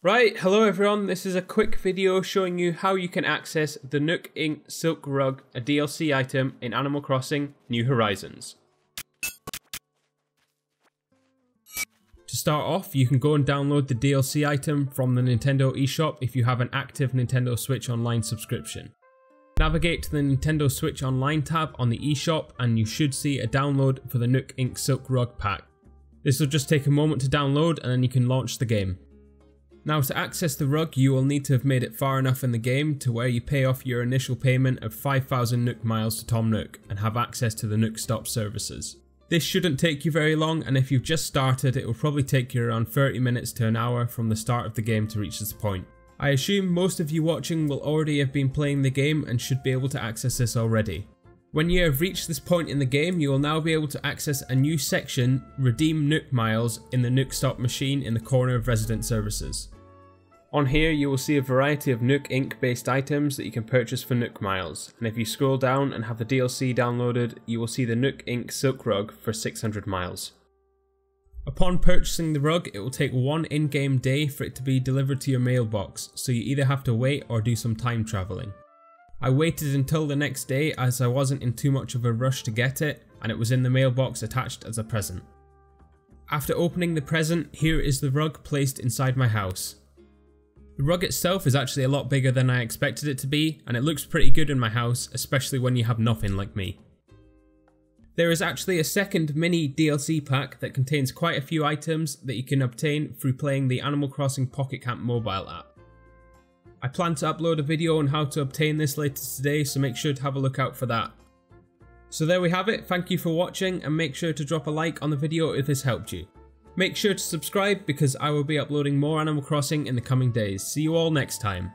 Right, hello everyone, this is a quick video showing you how you can access the Nook Inc. Silk Rug, a DLC item in Animal Crossing New Horizons. To start off, you can go and download the DLC item from the Nintendo eShop if you have an active Nintendo Switch Online subscription. Navigate to the Nintendo Switch Online tab on the eShop and you should see a download for the Nook Inc. Silk Rug pack. This will just take a moment to download and then you can launch the game. Now to access the rug you will need to have made it far enough in the game to where you pay off your initial payment of 5000 Nook miles to Tom Nook and have access to the Nook Stop services. This shouldn't take you very long and if you've just started it will probably take you around 30 minutes to an hour from the start of the game to reach this point. I assume most of you watching will already have been playing the game and should be able to access this already. When you have reached this point in the game, you will now be able to access a new section, Redeem Nook Miles, in the Nook Stop machine in the corner of Resident Services. On here you will see a variety of Nook Inc. based items that you can purchase for Nook Miles, and if you scroll down and have the DLC downloaded, you will see the Nook Inc. Silk Rug for 600 miles. Upon purchasing the rug, it will take one in-game day for it to be delivered to your mailbox, so you either have to wait or do some time travelling. I waited until the next day as I wasn't in too much of a rush to get it, and it was in the mailbox attached as a present. After opening the present, here is the rug placed inside my house. The rug itself is actually a lot bigger than I expected it to be, and it looks pretty good in my house, especially when you have nothing like me. There is actually a second mini DLC pack that contains quite a few items that you can obtain through playing the Animal Crossing Pocket Camp mobile app. I plan to upload a video on how to obtain this later today, so make sure to have a look out for that. So there we have it, thank you for watching and make sure to drop a like on the video if this helped you. Make sure to subscribe because I will be uploading more Animal Crossing in the coming days. See you all next time.